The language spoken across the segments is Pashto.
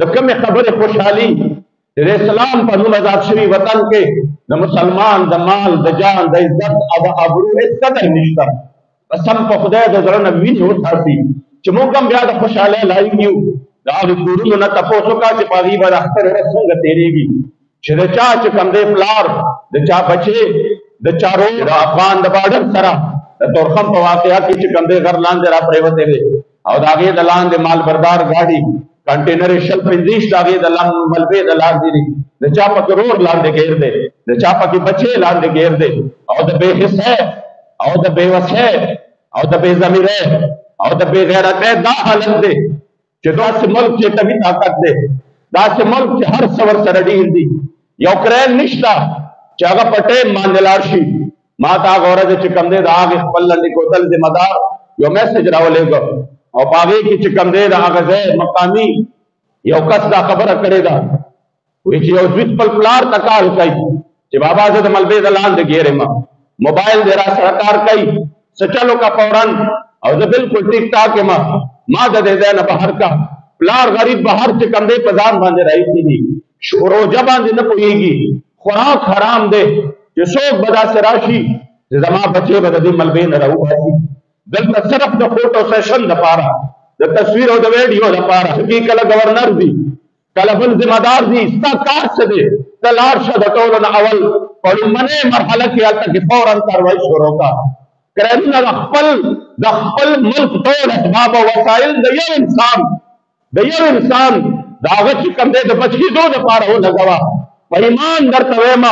د کومې خبرې خوشحالي چې د اسلام په نوم آزاد شوي وطن کې د مسلمان د مال د جان د عزت او د ابرو هېڅ قدر نشته قسم په خدای د زړه نه وینې وڅاڅي چې موږ هم بیا د خوشحالۍ لایق یو د هغو کورونو نه تپوس وکړه چې په هغوی به د اختر ورځ څنګه تېرېږي چې د چا چې کوم دی پلار د چا بچي د چا رور د افغان د بارډر سره د تورخم په واقعیا کې چې کوم دی غر لاندې را پریوتې دی او د هغې د لاندې مال بردار ګاډي کنټینر شل پنځیش د هغې د لم ملبې د لاندې دي د چا پکې رور لاندې ګیر دی د چا پکې بچي لاندې ګیر دی او د بې حسه او د بې وسه او د بې ضمیره او د بې غیرته دا حالت دی چې داسې ملک چې طبي طاقت دی داسې ملک چې هر څه ورسره ډېر دي یو کرایل نشته چې هغه په ټایم باندې لاړ شي ما ته هغه ورځ چې کوم دی د هغې خپل لنډې کوتل ذمه دار یو میسج راولېږه او په هغې کې چې کوم دی د هغه ځای مقامي یو کس دا خبره کړې ده وی چې یو زوی خپل پلار ته کار کوي چې بابا زه د ملبې د لاندې ګیرم موبایل دې را سره کار کوي څه چلو کا فورن او زه بالکل ټیک ټاک یم ما د دې ځای نه بهر کا پلار غریب بهر چې کم دی په ځان باندې راځي دي شوروجه باندې نه پوهېږي خوراک حرام دی چې څوک به داسې راشي چې زما بچې به د دې ملبې نه راوباسي دلته صرف د فوټو سیشن دپاره د تصویر او د ویډیو دپاره حقیقت ګورنر دي کله بل ذمہ دار دي ستا کار څه دی ته لاړ شه د ټولو نه اول په لومړۍ مرحله کې هلته کې فورا کاروايي شروع کا کرایونه د خپل د خپل ملک ټول اسباب او وسایل د یو انسان د یو انسان د هغه چې کوم دی د بچېدو دپاره ولګوه په ایمان درته وایم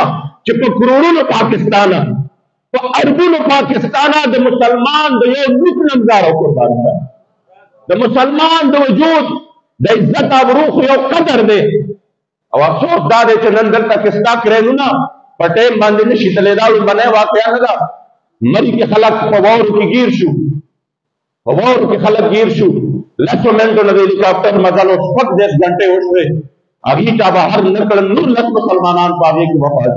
چې په کروړونو پاکستانه په اربونو پاکستانا د مسلمان د یو نوک نمزار او قربان ده د مسلمان د وجود د عزت او روح یو قدر دی او افسوس دا دی چې نن دلته کې ستا کرینونه په ټیم باندې نشي تللی دا لومبنۍ واقعه نه ده مري کې خلک په واورو کې ګیر شو په واورو کې خلک ګیر شو لسو منټو نه د هلیکاپټر مزل او شپږ دېرش ګنټې وشوې هغې چا بهر نه کړل نور لس مسلمانان په هغې کې وفات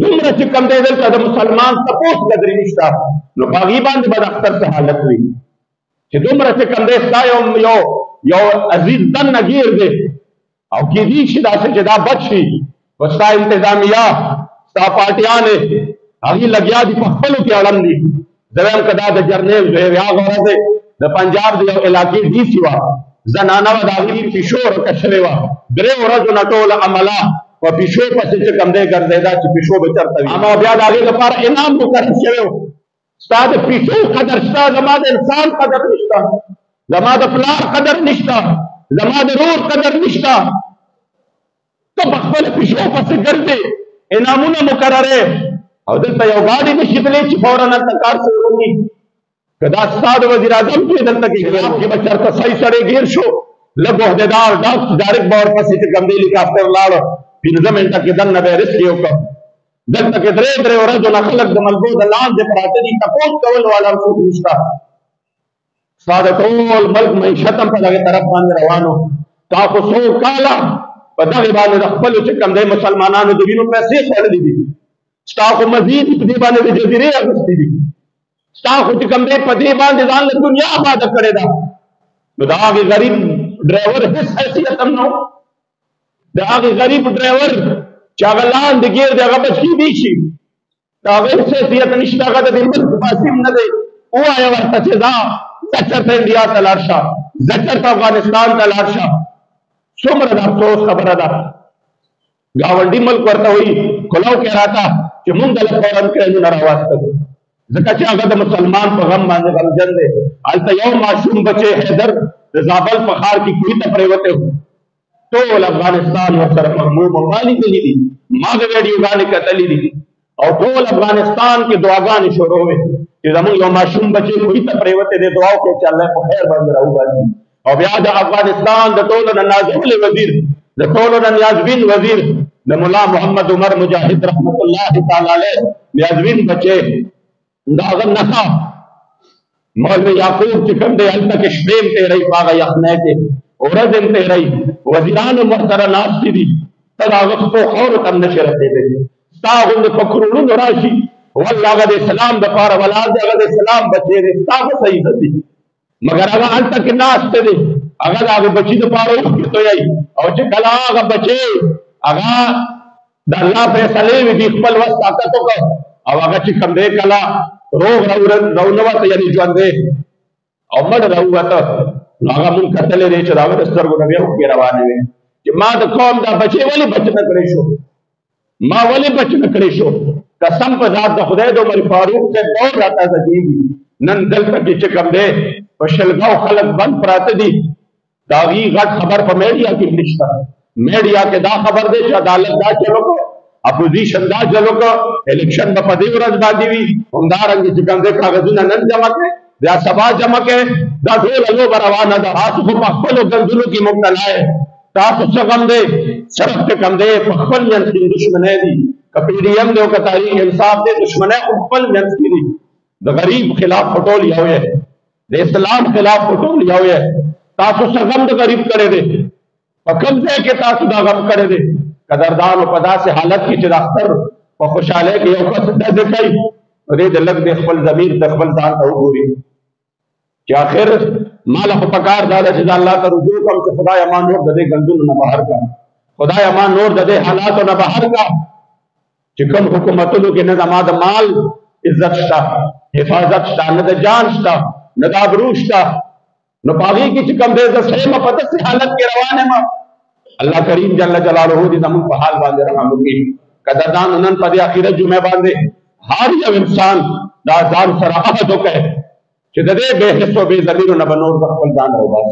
دومره چې کوم دی دلته د مسلمان تپوس بدري نشته نو په هغې باندې به د اختر څه حالت وي چې دومره چې کوم دی ستا یو یو یو عزیز دن نه ګیر دی او کېدی شي داسې چې دا بد شي خو ستا انتظامیه ستا پارټیانې هغې لګیا دي په خپلو کې اړم دي زویم کدا د جرنیل زوی وی هغه ورځ د پنجاب دی یو علاقې دی سی وا زنانه و داغي پیشو ورکه شوی وا درې ورځو نه ټول عمله په پیشو پسې چې کم دی ګرځیدا چې پیشو به چرته وي اما بیا داغي لپاره انعام مقرر شوی ستاد پیشو قدر شته زما د انسان قدر نشته زما د پلار قدر نشته زما د رور قدر نشته ته په خپل پښو پسې ګرځې انعامونه مقرره او دلته یو ګاډي نشي تللی چې فورا هلته کار شروع کړي که دا ستا د وزیر اعظم کې دلته کې ګرام کې به چېرته صحیح سړی ګیر شو لږ عهدهدار ډاک ډایرک به ورپسې چې کوم دی هلیکاپټر لاړ پنځه منټه کې دننه به یې رسک یې وکړ دلته کې درې درې ورځو نه خلک د ملګرو د لاندې پراته دي تپوس کول والا هم څوک نشته ساده ټول ملک معیشت هم په دغه طرف باندې روانو تاسو څو کاله په دغه باندې د خپل چې کوم دی مسلمانانو د وینو پیسې خوړلې دي تاسو مزید په دې باندې د جزیرې اغوستې دي تاسو چې کوم دی په دې باندې ځان له دنیا آباد کړې ده نو دا هغه غریب ډرایور هیڅ حیثیت هم نه دا هغه غریب ډرایور چې هغه لاندې ګیر دی هغه بچی دی شي دا ویب حیثیت نشته هغه د دې ملک باسم نه دی ووایه ورته چې دا زه چېرته انډیا ته لاړ شه زه چېرته افغانستان ته لاړ شه څومره د افسوس خبره ده ګاونډي ملک ورته وایي کلاو کې راته چې مونږ له فورن کرایمونه راوستل ځکه چې هغه د مسلمان په غم باندې غمجن دی هلته یو ماشوم بچی حیدر د زابل په ښار کې کوی ته پرېوتی ټول افغانستان ورسره مغموم او مالی دلی دي ما د ویډیوګانې کتلې دي او ټول افغانستان کې دعاګانې شروع وي چې زموږ یو ماشوم بچی کوی ته پریوته دی دعا وکړي چې الله په خیر باندې راوباسي او بیا د افغانستان د ټولو نه نازول وزیر د ټولو نه نیازبین وزیر د مولا محمد عمر مجاهد رحمت الله تعالی علیه نیازبین بچی دا هغه نخا مولوی یعقوب چې کوم دی هلته کې شپې هم تېروي په هغه یخنۍ کې ورځ هم تېروي وزیران هم ورسره ناست دي ته د هغه خپو خاورو ته هم نشې رسېدلی ستا غوندې په کروړونو راشي والله هغه د اسلام دپاره ولاړ دی هغه د اسلام بچی دی ستا به څه عزت دي مګر هغه هلته کې ناشته دی هغه د هغه بچی د پاره اوښکې تویي او چې کله هغه بچی هغه د الله فیصلې وي دی خپل وس طاقت وکړ او هغه چې کوم دی کله روغ راونوته یعنی ژوند دی او مړ راوته هغه مونږ کتلې دی چې دا د سترګو نه بیا اوښکې روانې وي چې ما د قوم دا بچی ولې بچ نه کړی شو ما ولې بچ نه کړی شو قسم په ذات د خدای د عمر فاروق ته دور راته زګیږي نن دلته کې چې کوم دی په شلګاو خلک بند پراته دي دا وی غټ خبر په میډیا کې نشته میډیا کې دا خبر دی چې عدالت دا چلو کو اپوزیشن دا چلو کو الیکشن په دې ورځ باندې وی همدارنګ چې کوم دی کاغذونه نن جمع کړي بیا سبا جمع کړي دا ټول لوبه روانه ده تاسو په خپل ګندلو کې مبتلا تاسو څه غم دی صرف ته کم دی په خپل ځان کې دښمنه دي کپی ډی ایم دی او که تاریخ انصاف دی دښمنه په خپل ځان کې دي د غریب خلاف پټول یو یې د اسلام خلاف پټول یو یې تاسو څه غم د غریب کړی دی په کوم ځای کې تاسو دا غم کړی دی قدردانو په داسې حالت کې چې د اختر په خوشاله کې یو کس دځ کوي نو دې د لګ د خپل ضمیر د خپل ځان ته وګوري چې اخر مال خو پکار دا چې دا الله ته رجوع کوم چې خدای ما نور د دې ګندونو نه بهر کا خدای ما نور د دې حالاتو نه بهر کا چې کوم حکومتونو کې نه زما د مال عزت شته حفاظت شته نه د جان شته نه د ابرو شته نو پاغي کې چې کوم دې د سیم په داسې حالت کې روانه ما الله کریم جل جلاله دې زموږ په حال باندې رحم وکړي کدا دا نن په دې اخیره جمعه باندې هر یو انسان دا ځان سره عهد وکړي چې د دې به حسو به ضمیر نه بنور د خپل ځان او بس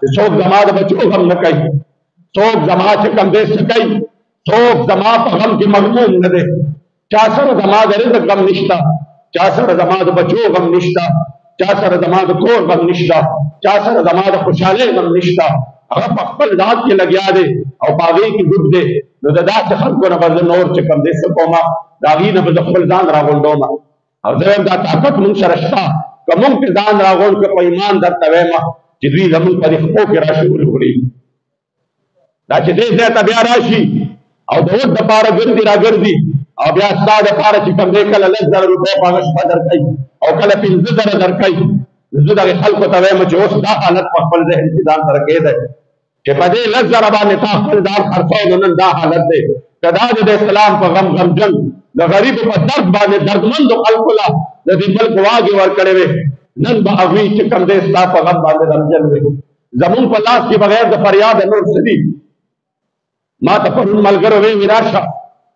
چې څوک زما د بچو غم نه کوي څوک زما چې کم دې سکي څوک زما په غم کې مغموم نه دی چا سره زما د رزق غم نشته چا سره زما د بچو غم نشته چا سره زما د کور غم نشته چا سره زما د خوشحالۍ غم نشته هغه په خپل ذات کې لګیا دی او په هغې کې ډوب دی نو د داسې خلکو نه به زه نور چې کوم دی څه کوم د هغې نه به زه خپل ځان راغونډوم او زه وایم دا طاقت مونږ سره شته که مونږ پرې ځان راغونډ کړو په ایمان درته وایم چې دوی زمونږ په دې خپو کې راشي ولګړي دا چې دې ځای ته بیا راشي او د وټ د پاره ګرځي را ګرځي او بیا ستا د پاره چې کوم دی کله لس زره روپۍ په هغه شپه درکوي او کله پنځه زره درکوي زه دغه خلکو ته وایم چې اوس دا حالت په خپل ذهن کې ځان سره کېدی چې په دې لس زره باندې تا خپل ځان خرڅوي نو نن دا حالت دی که دا د اسلام په غم غمجن د غریب په درد باندې دردمندو خلکو له د دې ملک واګې ورکړې وې نن به هغوی چې کوم دی ستا په غم باندې غمجن وي زمون په لاس کې بغیر د فریاد نور څه دي ما ته پرون ملګرو وی وراشه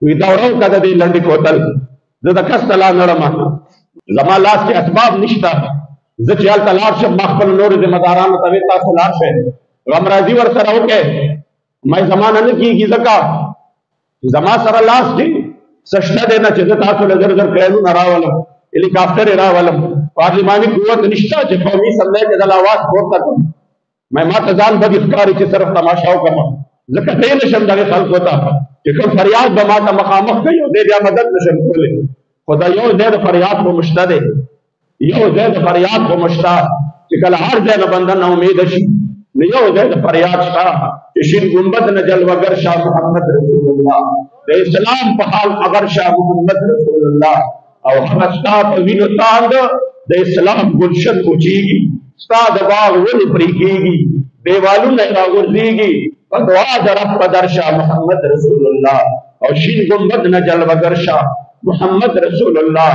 وی دا ورو کده دی لنډی کوتل زه د کس لا نړم زما لاس کې اسباب نشته زه چې هلته لاړ شم ما خپل نور ذمه دارانو ته تاسو لاړ شئ غمرازي ور سره وکړئ مې زمانه نه کیږي ځکه زما سره لاس کې سشته دی نه چې زه تاسو له زر زر کړایلونه راولم هلیکاپټر یې راولم پارلیماني قوت نشته چې قومي سملې کې د اواز پورته کړم مې ما ته ځان بدې ښکاري چې صرف تماشا وکړم ځکه دی نه شم دغې خلکو ته چې کوم فریاد به ما ته مخامخ کوي او دی بیا مدد نه شم کولی خو دا یو ځای د فریاد خو مشته دی یو ځای د فریاد په مشتا چې کله هر ځای نه بنده نه امید شي نو یو ځای د فریاد شته چې شین ګنبد نه جلوګر شاه محمد رسول الله د اسلام په حال خبر شاه محمد رسول الله او هغه ستا په وینو تاند د اسلام ګلشن کوچیږي ستا د باغ ونې پرې کېږي دیوالونه راغورځېږي په دعا د رب په در شاه محمد رسول الله او شین ګنبد نه جلوګر شاه محمد رسول الله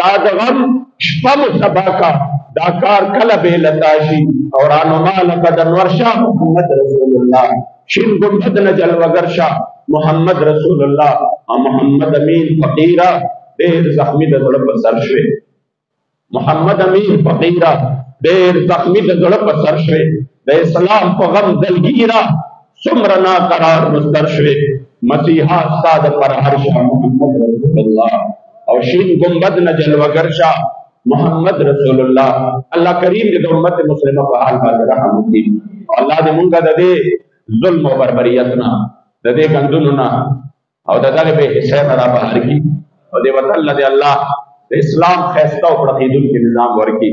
دا د غم شپه مو سبا کا دا کار کله به لتا شي او رانما لکه د نورشاه محمد رسول الله شین ګمبد نه جلوګر شاه محمد رسول الله او محمد امین فقیرا ډېر زخمی د زړه په سر شوی محمد امین فقیرا ډېر زخمی د زړه په سر شوی د اسلام په غم دلګیرا څومره ناقرار مصدر شوی مسیحا ستا د پر هر شاه محمد رسول الله او شین ګمبد نه جلوګر شاه محمد رسول الله الله کریم دې د امت مسلمه په حال باندې رحم وکړي الله دې مونږ د دې ظلم او بربریت نه د دې غندونو نه او د دغه به حساب را بهر کی او دې وطن له الله د اسلام خسته او پرقیدون کې نظام ورکی